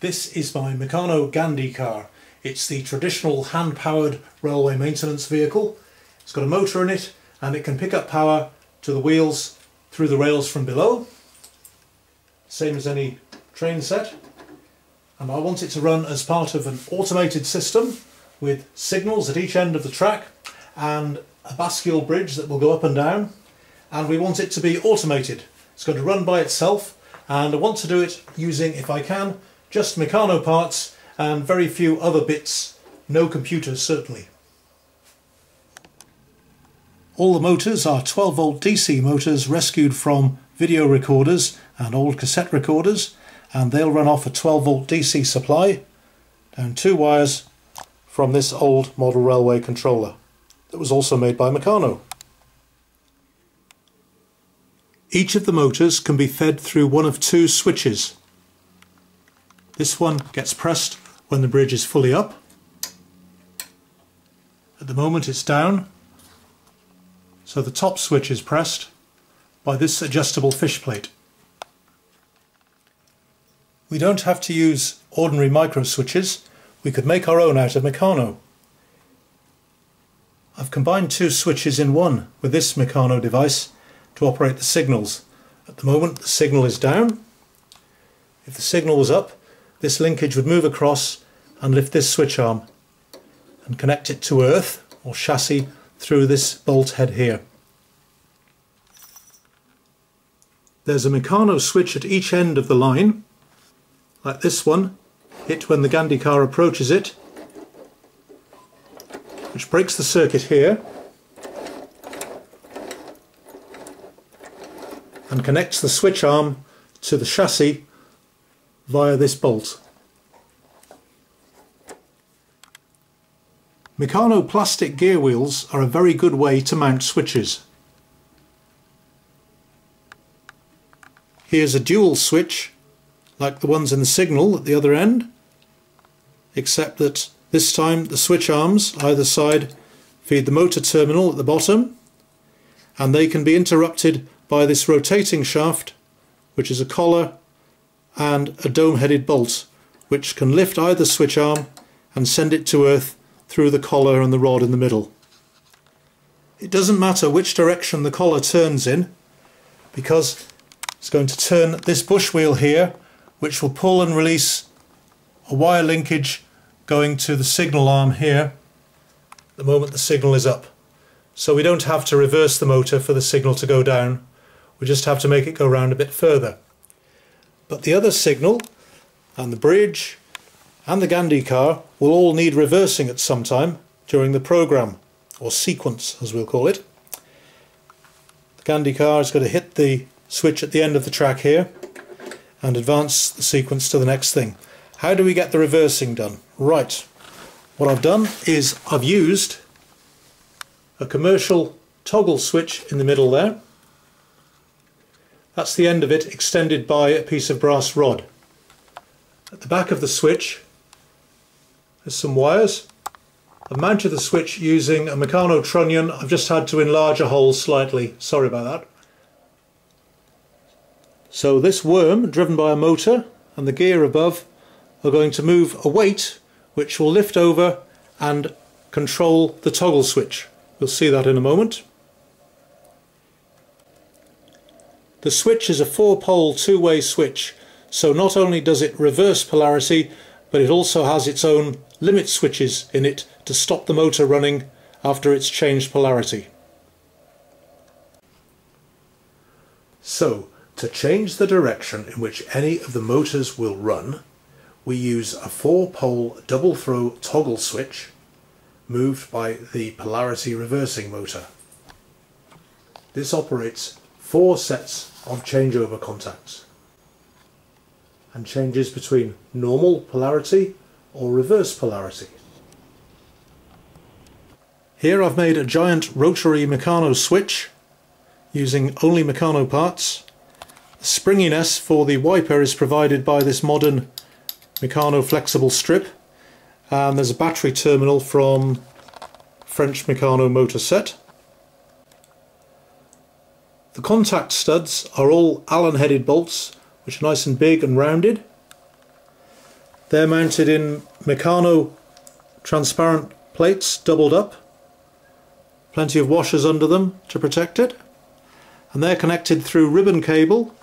This is my Meccano Gandy car. It's the traditional hand-powered railway maintenance vehicle. It's got a motor in it and it can pick up power to the wheels through the rails from below. Same as any train set. And I want it to run as part of an automated system with signals at each end of the track and a bascule bridge that will go up and down. And we want it to be automated. It's going to run by itself and I want to do it using, if I can, just Meccano parts and very few other bits, no computers certainly. All the motors are 12 volt DC motors rescued from video recorders and old cassette recorders and they'll run off a 12 volt DC supply down two wires from this old model railway controller that was also made by Meccano. Each of the motors can be fed through one of two switches. This one gets pressed when the bridge is fully up. At the moment it's down, so the top switch is pressed by this adjustable fish plate. We don't have to use ordinary micro switches, we could make our own out of Meccano. I've combined two switches in one with this Meccano device to operate the signals. At the moment the signal is down. If the signal was up, this linkage would move across and lift this switch arm and connect it to earth or chassis through this bolt head here. There's a Meccano switch at each end of the line, like this one, hit when the Gandy car approaches it, which breaks the circuit here and connects the switch arm to the chassis via this bolt. Meccano plastic gear wheels are a very good way to mount switches. Here's a dual switch like the ones in the signal at the other end except that this time the switch arms either side feed the motor terminal at the bottom and they can be interrupted by this rotating shaft which is a collar and a dome-headed bolt which can lift either switch arm and send it to earth through the collar and the rod in the middle. It doesn't matter which direction the collar turns in because it's going to turn this bush wheel here which will pull and release a wire linkage going to the signal arm here the moment the signal is up. So we don't have to reverse the motor for the signal to go down, we just have to make it go round a bit further. But the other signal and the bridge and the Gandy car will all need reversing at some time during the program or sequence as we'll call it. The Gandy car is going to hit the switch at the end of the track here and advance the sequence to the next thing. How do we get the reversing done? Right, what I've done is I've used a commercial toggle switch in the middle there that's the end of it extended by a piece of brass rod. At the back of the switch there's some wires. I've mounted the switch using a Meccano trunnion. I've just had to enlarge a hole slightly. Sorry about that. So this worm, driven by a motor, and the gear above are going to move a weight which will lift over and control the toggle switch. We'll see that in a moment. The switch is a four pole two way switch so not only does it reverse polarity but it also has its own limit switches in it to stop the motor running after it's changed polarity. So to change the direction in which any of the motors will run we use a four pole double throw toggle switch moved by the polarity reversing motor. This operates four sets of changeover contacts and changes between normal polarity or reverse polarity. Here I've made a giant rotary Meccano switch using only Meccano parts. The springiness for the wiper is provided by this modern Meccano flexible strip and there's a battery terminal from French Meccano motor set. The contact studs are all Allen headed bolts which are nice and big and rounded. They're mounted in Meccano transparent plates, doubled up. Plenty of washers under them to protect it. And they're connected through ribbon cable,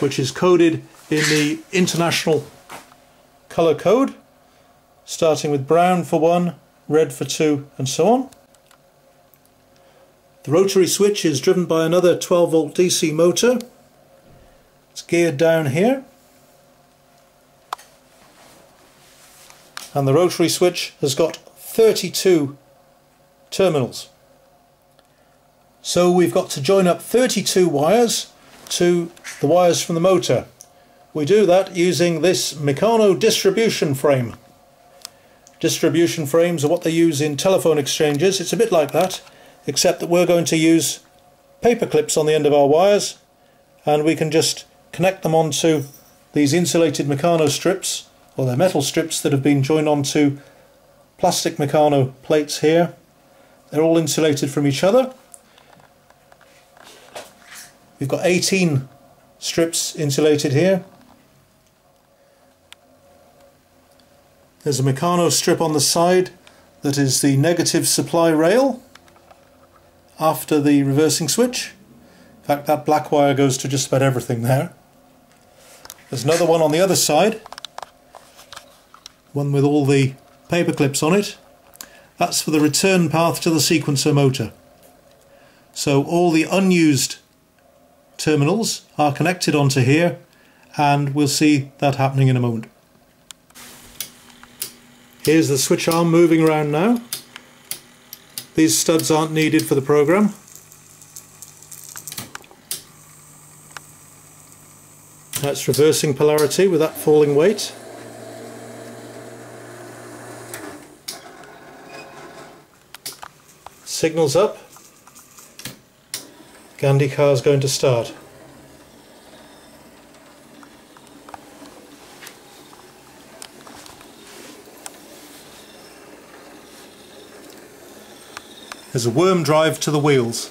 which is coded in the international colour code, starting with brown for one, red for two, and so on. The rotary switch is driven by another 12 volt DC motor. It's geared down here. And the rotary switch has got 32 terminals. So we've got to join up 32 wires to the wires from the motor. We do that using this Meccano distribution frame. Distribution frames are what they use in telephone exchanges. It's a bit like that, except that we're going to use paper clips on the end of our wires and we can just connect them onto these insulated Meccano strips or they're metal strips that have been joined onto plastic Meccano plates here. They're all insulated from each other. We've got 18 strips insulated here. There's a Meccano strip on the side that is the negative supply rail after the reversing switch. In fact that black wire goes to just about everything there. There's another one on the other side, one with all the paper clips on it. That's for the return path to the sequencer motor. So all the unused terminals are connected onto here and we'll see that happening in a moment. Here's the switch arm moving around now. These studs aren't needed for the program. That's reversing polarity with that falling weight. Signals up. Gandy car is going to start. There's a worm drive to the wheels.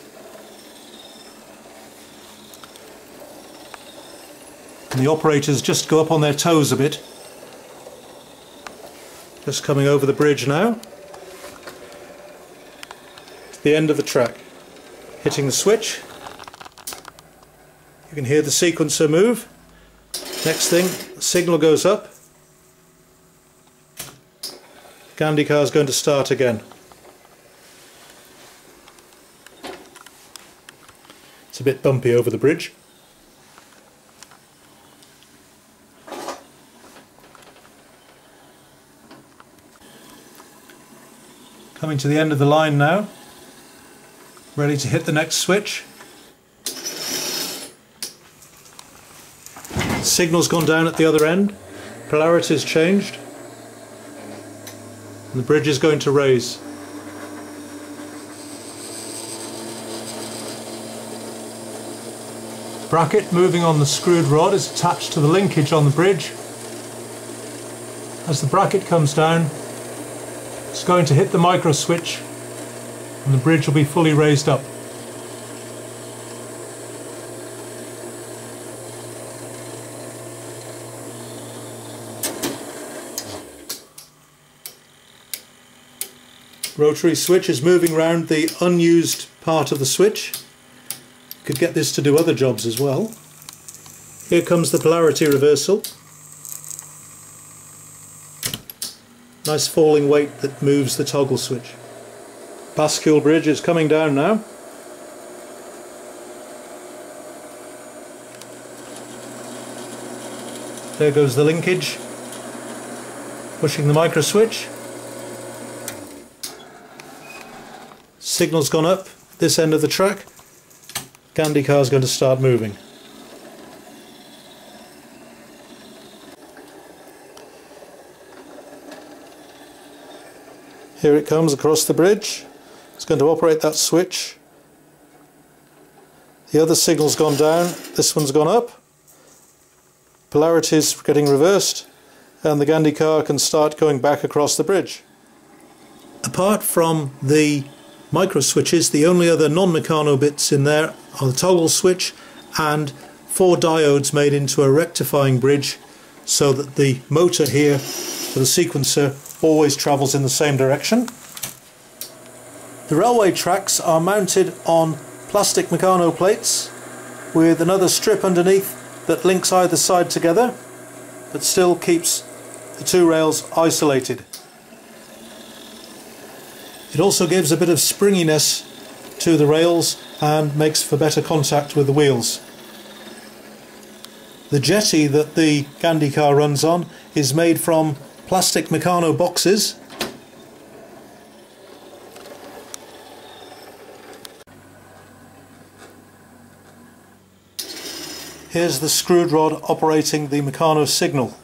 And the operators just go up on their toes a bit. Just coming over the bridge now. To the end of the track. Hitting the switch. You can hear the sequencer move. Next thing, signal goes up. Gandy car is going to start again. It's a bit bumpy over the bridge. Coming to the end of the line now. Ready to hit the next switch. Signal's gone down at the other end. Polarity's changed. And the bridge is going to raise. Bracket moving on the screwed rod is attached to the linkage on the bridge. As the bracket comes down, it's going to hit the micro switch and the bridge will be fully raised up. Rotary switch is moving around the unused part of the switch. Could get this to do other jobs as well. Here comes the polarity reversal. Nice falling weight that moves the toggle switch. Bascule bridge is coming down now. There goes the linkage, pushing the micro switch. Signal's gone up this end of the track. Gandy car is going to start moving. Here it comes across the bridge. It's going to operate that switch. The other signal's gone down, this one's gone up. Polarity is getting reversed and the Gandy car can start going back across the bridge. Apart from the micro switches, the only other non-Meccano bits in there are the toggle switch and four diodes made into a rectifying bridge so that the motor here for the sequencer always travels in the same direction. The railway tracks are mounted on plastic Meccano plates with another strip underneath that links either side together but still keeps the two rails isolated. It also gives a bit of springiness to the rails and makes for better contact with the wheels. The jetty that the Gandy car runs on is made from plastic Meccano boxes Here's the screwed rod operating the Meccano signal.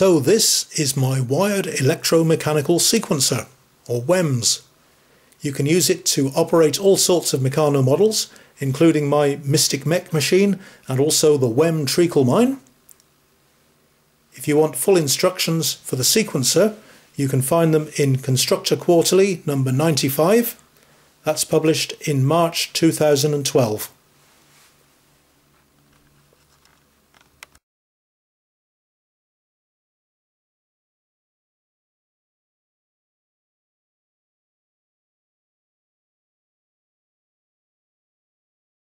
So this is my wired electromechanical sequencer, or WEMS. You can use it to operate all sorts of Meccano models, including my Mystic Mec machine and also the WEM treacle mine. If you want full instructions for the sequencer, you can find them in Constructor Quarterly number 95. That's published in March 2012.